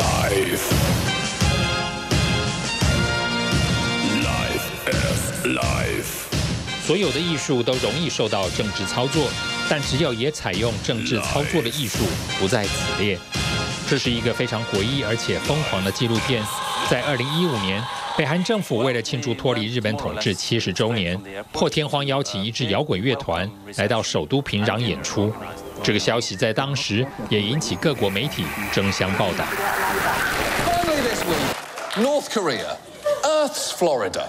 Life. Life is life. 所有的艺术都容易受到政治操作，但只要也采用政治操作的艺术不在此列。这是一个非常诡异而且疯狂的纪录片。在二零一五年，北韩政府为了庆祝脱离日本统治七十周年，破天荒邀请一支摇滚乐团来到首都平壤演出。这个消息在当时也引起各国媒体争相报道。North Korea, Earth's Florida.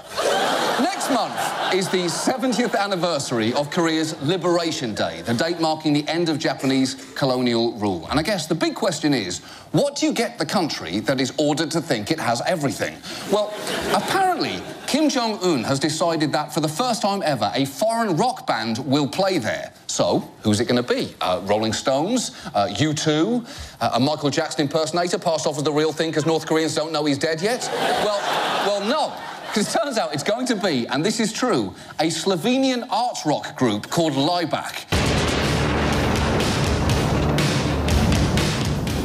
Next month is the 70th anniversary of Korea's Liberation Day, the date marking the end of Japanese colonial rule. And I guess the big question is, what do you get the country that is ordered to think it has everything? Well, apparently, Kim Jong un has decided that for the first time ever, a foreign rock band will play there. So, who's it going to be? Uh, Rolling Stones? Uh, U2? Uh, a Michael Jackson impersonator passed off as the real thing because North Koreans don't know he's dead yet? Well, well, no. Because it turns out it's going to be, and this is true, a Slovenian art rock group called Laibach.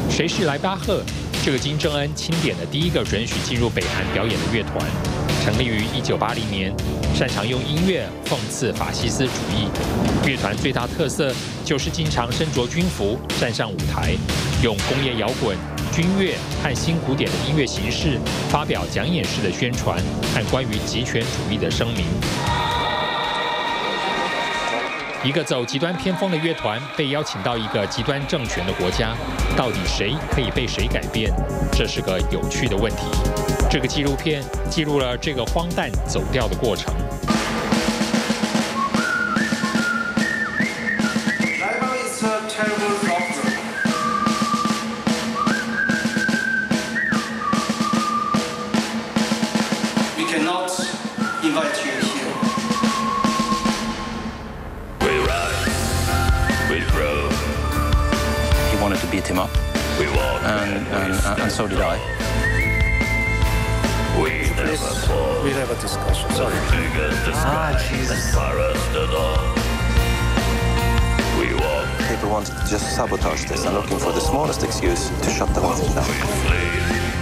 谁是莱巴赫？这个金正恩钦点的第一个准许进入北韩表演的乐团，成立于1980年，擅长用音乐讽刺法西斯主义。乐团最大特色就是经常身着军服站上舞台，用工业摇滚、军乐和新古典的音乐形式发表讲演式的宣传和关于极权主义的声明。一个走极端偏锋的乐团被邀请到一个极端政权的国家，到底谁可以被谁改变？这是个有趣的问题。这个纪录片记录了这个荒诞走调的过程。Cannot invite you here. We rise. We grow. He wanted to beat him up, We walk. and, and, and, and so did I. We never fall. We'll have a discussion. Sorry. Biggest the ah, sky. As far as the dawn. We walk. People wanted to just sabotage this and looking for the smallest excuse to shut the whole thing down.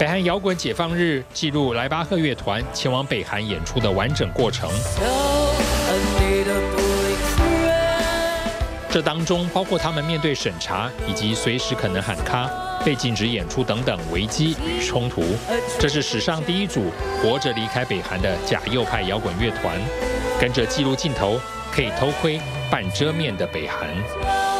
北韩摇滚解放日记录莱巴赫乐团前往北韩演出的完整过程。这当中包括他们面对审查以及随时可能喊卡、被禁止演出等等危机与冲突。这是史上第一组活着离开北韩的假右派摇滚乐团，跟着记录镜头可以偷窥半遮面的北韩。